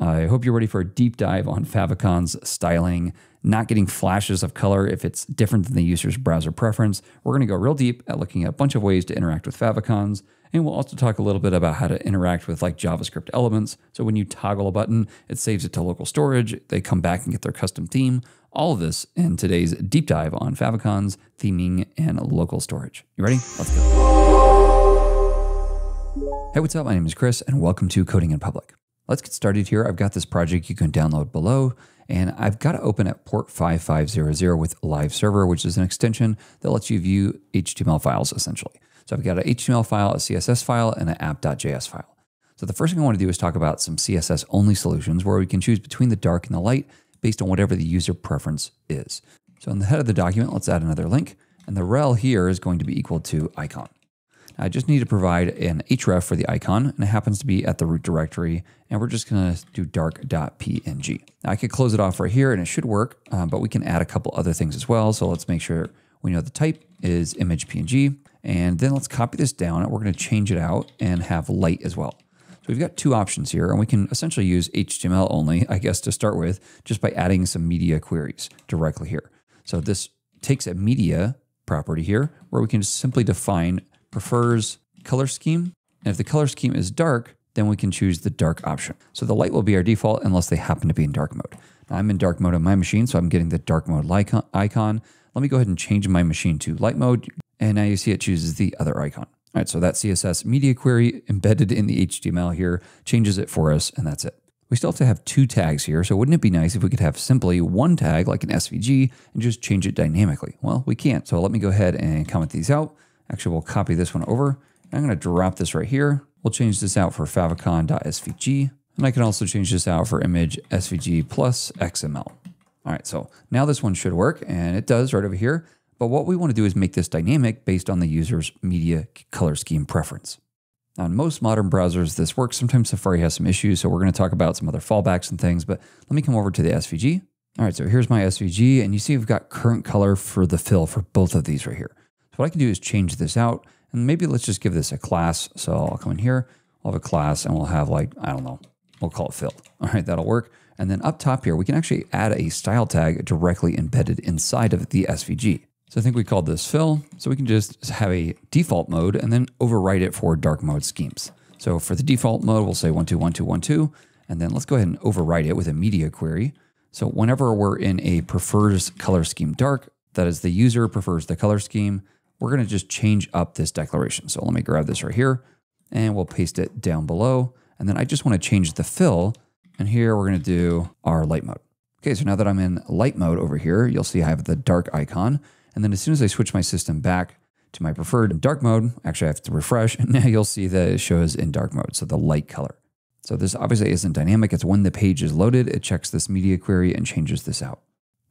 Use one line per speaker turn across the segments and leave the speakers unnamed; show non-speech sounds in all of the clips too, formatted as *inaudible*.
I hope you're ready for a deep dive on favicons styling, not getting flashes of color if it's different than the user's browser preference. We're going to go real deep at looking at a bunch of ways to interact with favicons. And we'll also talk a little bit about how to interact with like JavaScript elements. So when you toggle a button, it saves it to local storage. They come back and get their custom theme. All of this in today's deep dive on favicons, theming, and local storage. You ready? Let's go. Hey, what's up? My name is Chris, and welcome to Coding in Public. Let's get started here. I've got this project you can download below, and I've got to open at port 5500 with Live Server, which is an extension that lets you view HTML files essentially. So I've got an HTML file, a CSS file, and an app.js file. So the first thing I want to do is talk about some CSS only solutions where we can choose between the dark and the light based on whatever the user preference is. So in the head of the document, let's add another link, and the rel here is going to be equal to icon. I just need to provide an href for the icon, and it happens to be at the root directory, and we're just going to do dark.png. I could close it off right here, and it should work, um, but we can add a couple other things as well. So let's make sure we know the type is image PNG, and then let's copy this down, and we're going to change it out and have light as well. So we've got two options here, and we can essentially use HTML only, *laughs* I guess, to start with, just by adding some media queries directly here. So this takes a media property here, where we can just simply define prefers color scheme. And if the color scheme is dark, then we can choose the dark option. So the light will be our default unless they happen to be in dark mode. Now I'm in dark mode on my machine, so I'm getting the dark mode icon. Let me go ahead and change my machine to light mode. And now you see it chooses the other icon. All right, so that CSS media query embedded in the HTML here changes it for us, and that's it. We still have to have two tags here, so wouldn't it be nice if we could have simply one tag like an SVG and just change it dynamically? Well, we can't, so let me go ahead and comment these out. Actually, we'll copy this one over. I'm going to drop this right here. We'll change this out for favicon.svg. And I can also change this out for image svg plus XML. All right, so now this one should work, and it does right over here. But what we want to do is make this dynamic based on the user's media color scheme preference. In most modern browsers, this works. Sometimes Safari has some issues, so we're going to talk about some other fallbacks and things. But let me come over to the SVG. All right, so here's my SVG, and you see we've got current color for the fill for both of these right here. What I can do is change this out and maybe let's just give this a class. So I'll come in here, I'll have a class and we'll have like, I don't know, we'll call it fill. *laughs* All right, that'll work. And then up top here, we can actually add a style tag directly embedded inside of the SVG. So I think we called this fill. So we can just have a default mode and then overwrite it for dark mode schemes. So for the default mode, we'll say 121212, and then let's go ahead and overwrite it with a media query. So whenever we're in a prefers color scheme dark, that is the user prefers the color scheme, we're going to just change up this declaration. So let me grab this right here and we'll paste it down below. And then I just want to change the fill. And here we're going to do our light mode. Okay, so now that I'm in light mode over here, you'll see I have the dark icon. And then as soon as I switch my system back to my preferred dark mode, actually I have to refresh, *laughs* and now you'll see that it shows in dark mode, so the light color. So this obviously isn't dynamic. It's when the page is loaded, it checks this media query and changes this out.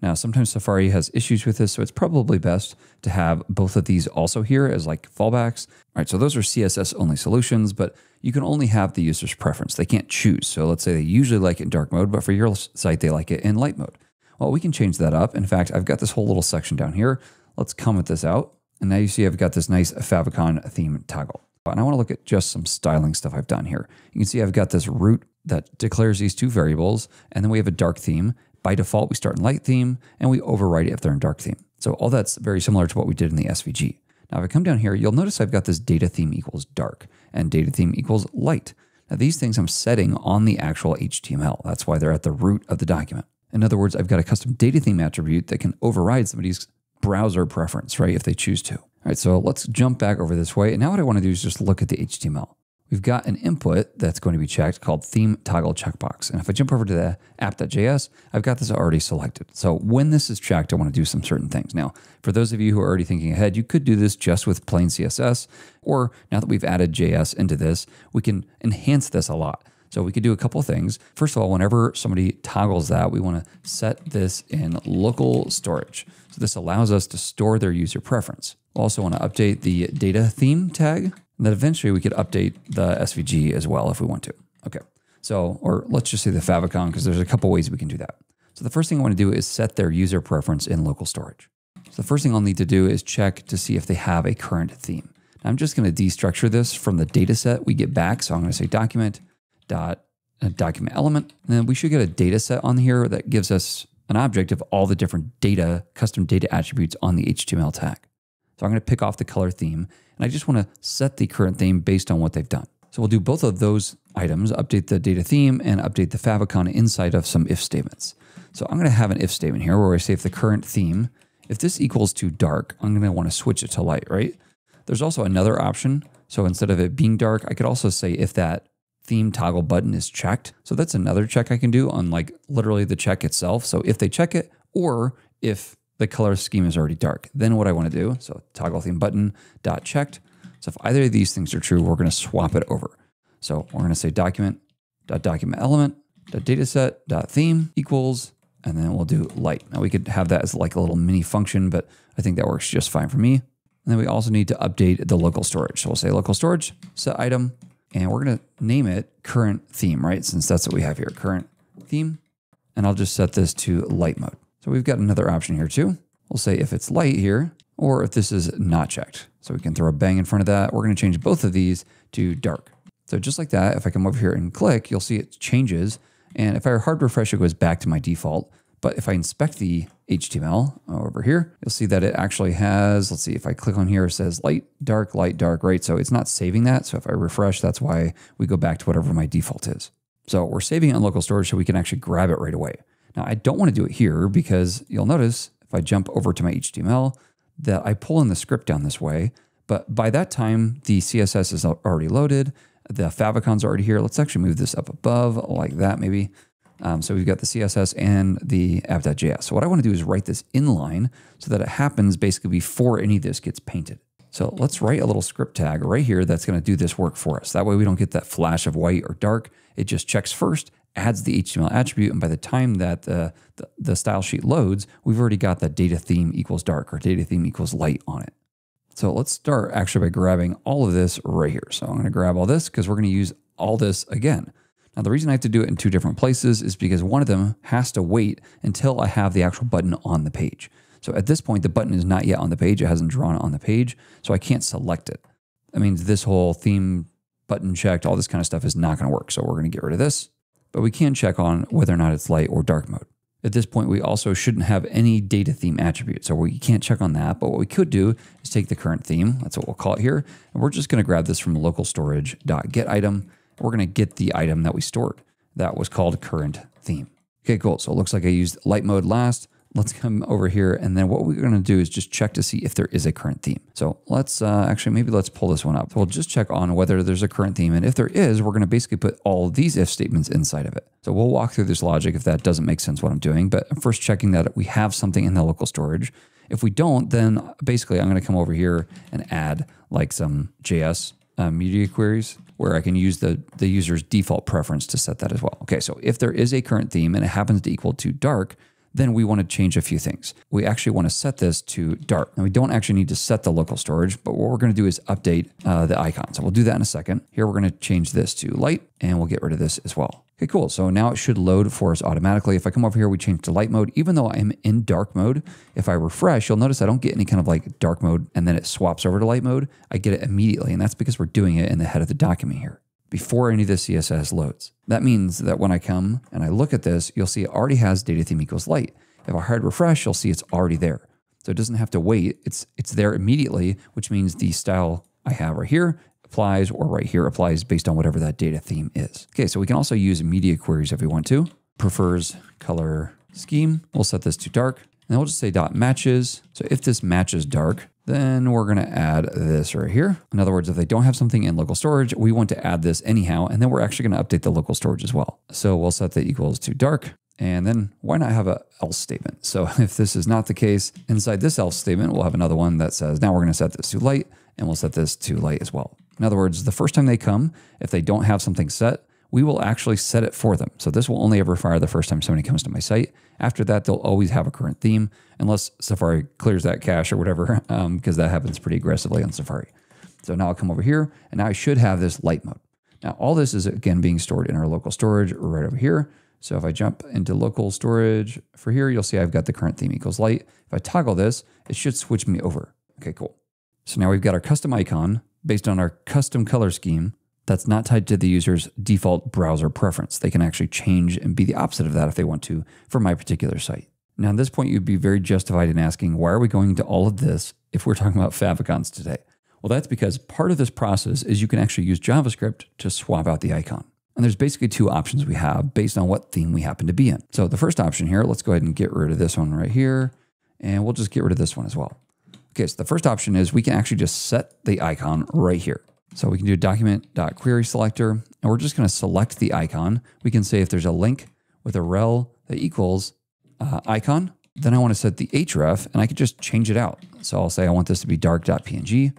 Now, sometimes Safari has issues with this, so it's probably best to have both of these also here as like fallbacks. All right, so those are CSS only solutions, but you can only have the user's preference. They can't choose. So let's say they usually like it in dark mode, but for your site, they like it in light mode. Well, we can change that up. In fact, I've got this whole little section down here. Let's comment this out. And now you see I've got this nice favicon theme toggle. And I want to look at just some styling stuff I've done here. You can see I've got this root that declares these two variables, and then we have a dark theme. By default, we start in light theme and we overwrite it if they're in dark theme. So all that's very similar to what we did in the SVG. Now, if I come down here, you'll notice I've got this data theme equals dark and data theme equals light. Now, these things I'm setting on the actual HTML. That's why they're at the root of the document. In other words, I've got a custom data theme attribute that can override somebody's browser preference, right, if they choose to. All right, so let's jump back over this way. And now what I want to do is just look at the HTML we've got an input that's going to be checked called theme toggle checkbox. And if I jump over to the app.js, I've got this already selected. So when this is checked, I want to do some certain things. Now, for those of you who are already thinking ahead, you could do this just with plain CSS, or now that we've added JS into this, we can enhance this a lot. So we could do a couple things. First of all, whenever somebody toggles that, we want to set this in local storage. So this allows us to store their user preference. Also want to update the data theme tag and then eventually we could update the SVG as well if we want to. Okay. So, or let's just say the favicon, because there's a couple ways we can do that. So the first thing I want to do is set their user preference in local storage. So the first thing I'll need to do is check to see if they have a current theme. Now I'm just going to destructure this from the data set we get back. So I'm going to say document dot uh, document element. And then we should get a data set on here that gives us an object of all the different data, custom data attributes on the HTML tag. So I'm going to pick off the color theme and I just want to set the current theme based on what they've done. So we'll do both of those items, update the data theme and update the favicon inside of some if statements. So I'm going to have an if statement here where I say if the current theme, if this equals to dark, I'm going to want to switch it to light, right? There's also another option. So instead of it being dark, I could also say if that theme toggle button is checked. So that's another check I can do on like literally the check itself. So if they check it or if the color scheme is already dark, then what I want to do, so toggle theme button dot checked. So if either of these things are true, we're going to swap it over. So we're going to say document dot document element dot dataset dot theme equals, and then we'll do light. Now we could have that as like a little mini function, but I think that works just fine for me. And then we also need to update the local storage. So we'll say local storage set item, and we're going to name it current theme, right? Since that's what we have here, current theme. And I'll just set this to light mode. So we've got another option here too. We'll say if it's light here, or if this is not checked. So we can throw a bang in front of that. We're going to change both of these to dark. So just like that, if I come over here and click, you'll see it changes. And if I hard refresh, it goes back to my default. But if I inspect the HTML over here, you'll see that it actually has, let's see, if I click on here, it says light, dark, light, dark, right? So it's not saving that. So if I refresh, that's why we go back to whatever my default is. So we're saving it in local storage so we can actually grab it right away. Now I don't want to do it here because you'll notice if I jump over to my HTML that I pull in the script down this way. But by that time, the CSS is already loaded. The favicons are already here. Let's actually move this up above like that maybe. Um, so we've got the CSS and the app.js. So what I want to do is write this inline so that it happens basically before any of this gets painted. So let's write a little script tag right here that's going to do this work for us. That way we don't get that flash of white or dark. It just checks first, adds the HTML attribute, and by the time that the, the, the style sheet loads, we've already got that data theme equals dark or data theme equals light on it. So let's start actually by grabbing all of this right here. So I'm going to grab all this because we're going to use all this again. Now, the reason I have to do it in two different places is because one of them has to wait until I have the actual button on the page. So at this point, the button is not yet on the page. It hasn't drawn it on the page, so I can't select it. That means this whole theme button checked, all this kind of stuff is not going to work. So we're going to get rid of this, but we can check on whether or not it's light or dark mode. At this point, we also shouldn't have any data theme attribute. So we can't check on that. But what we could do is take the current theme, that's what we'll call it here, and we're just going to grab this from local storage.get item. We're going to get the item that we stored. That was called current theme. Okay, cool. So it looks like I used light mode last. Let's come over here. And then what we're going to do is just check to see if there is a current theme. So let's uh, actually, maybe let's pull this one up. We'll just check on whether there's a current theme. And if there is, we're going to basically put all these if statements inside of it. So we'll walk through this logic if that doesn't make sense what I'm doing. But I'm first checking that we have something in the local storage. If we don't, then basically I'm going to come over here and add like some JS uh, media queries where I can use the, the user's default preference to set that as well. Okay, so if there is a current theme and it happens to equal to dark, then we want to change a few things. We actually want to set this to dark. Now we don't actually need to set the local storage, but what we're going to do is update uh, the icon. So we'll do that in a second. Here we're going to change this to light and we'll get rid of this as well. Okay, cool. So now it should load for us automatically. If I come over here, we change to light mode. Even though I'm in dark mode, if I refresh, you'll notice I don't get any kind of like dark mode and then it swaps over to light mode. I get it immediately. And that's because we're doing it in the head of the document here before any of the CSS loads. That means that when I come and I look at this, you'll see it already has data theme equals light. If I hard refresh, you'll see it's already there. So it doesn't have to wait. It's it's there immediately, which means the style I have right here applies or right here applies based on whatever that data theme is. Okay, so we can also use media queries if we want to. Prefers color scheme. We'll set this to dark. And we'll just say dot matches. So if this matches dark, then we're to add this right here. In other words, if they don't have something in local storage, we want to add this anyhow, and then we're actually to update the local storage as well. So we'll set that equals to dark, and then why not have a else statement? So *laughs* if this is not the case, inside this else statement, we'll have another one that says, now we're to set this to light, and we'll set this to light as well. In other words, the first time they come, if they don't have something set, we will actually set it for them. So this will only ever fire the first time somebody comes to my site. After that, they'll always have a current theme, unless Safari clears that cache or whatever, because *laughs* um, that happens pretty aggressively on Safari. So now I'll come over here, and now I should have this light mode. Now all this is again being stored in our local storage right over here. So if I jump into local storage for here, you'll see I've got the current theme equals light. If I toggle this, it should switch me over. Okay, cool. So now we've got our custom icon based on our custom color scheme that's not tied to the user's default browser preference. They can actually change and be the opposite of that if they want to for my particular site. Now, at this point, you'd be very justified in asking, why are we going into all of this if we're talking about favicons today? Well, that's because part of this process is you can actually use JavaScript to swap out the icon. And there's basically two options we have based on what theme we happen to be in. So the first option here, let's go ahead and get rid of this one right here. And we'll just get rid of this one as well. Okay, so the first option is we can actually just set the icon right here. So we can do document.query selector, and we're just going to select the icon. We can say if there's a link with a rel that equals uh, icon, then I want to set the href, and I could just change it out. So I'll say I want this to be dark.png,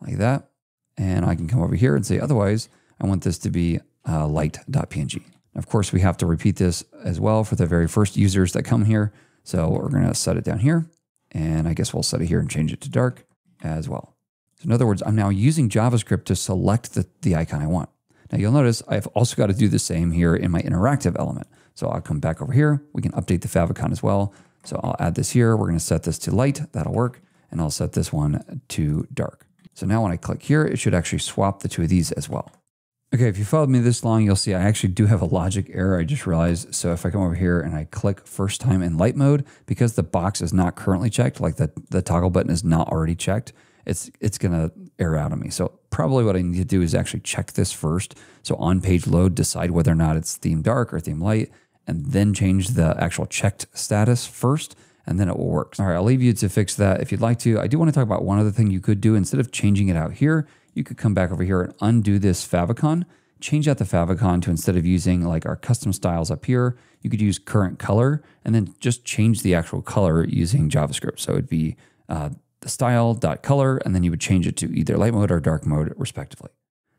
like that. And I can come over here and say otherwise, I want this to be uh, light.png. Of course, we have to repeat this as well for the very first users that come here. So we're going to set it down here. And I guess we'll set it here and change it to dark as well. So in other words, I'm now using JavaScript to select the, the icon I want. Now you'll notice I've also got to do the same here in my interactive element. So I'll come back over here. We can update the favicon as well. So I'll add this here. We're going to set this to light. That'll work. And I'll set this one to dark. So now when I click here, it should actually swap the two of these as well. Okay, if you followed me this long, you'll see I actually do have a logic error. I just realized. So if I come over here and I click first time in light mode, because the box is not currently checked, like the, the toggle button is not already checked, it's it's gonna air out on me. So probably what I need to do is actually check this first. So on page load, decide whether or not it's theme dark or theme light, and then change the actual checked status first, and then it will work. All right, I'll leave you to fix that if you'd like to. I do want to talk about one other thing you could do. Instead of changing it out here, you could come back over here and undo this favicon, change out the favicon to instead of using like our custom styles up here, you could use current color and then just change the actual color using JavaScript. So it'd be uh, the style dot color, and then you would change it to either light mode or dark mode respectively.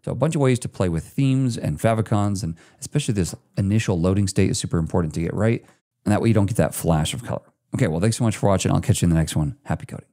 So a bunch of ways to play with themes and favicons, and especially this initial loading state is super important to get right. And that way you don't get that flash of color. Okay, well, thanks so much for watching. I'll catch you in the next one. Happy coding.